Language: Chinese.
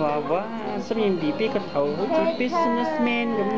娃娃虽然 bb 个头好似 businessman 咁